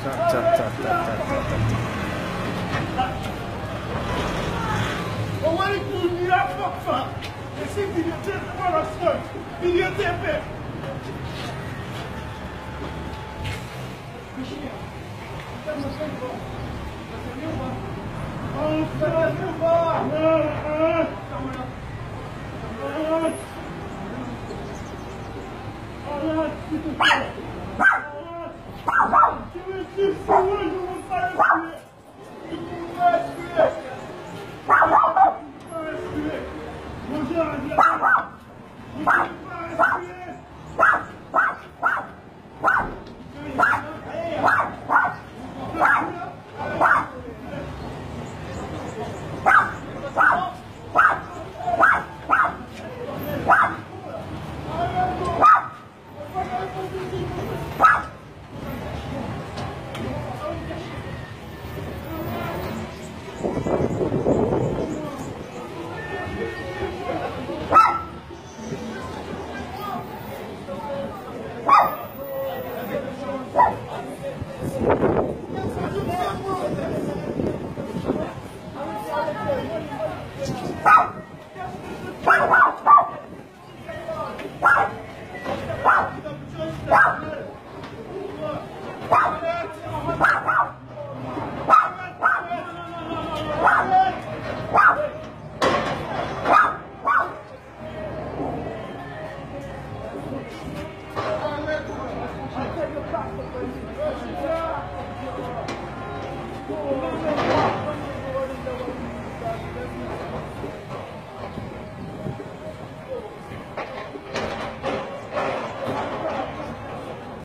Tchá, tchá, tchá, tchá, tchá, tchá. Olha que virar! Esse vídeo tem preparações! Vídeo tem pé! Bichinha, estamos sem bom. Você viu o banco? Vamos para o bar! Estamos lá. Olha que tu Mwen jan jan, mwen jan jan, Ah! Wow.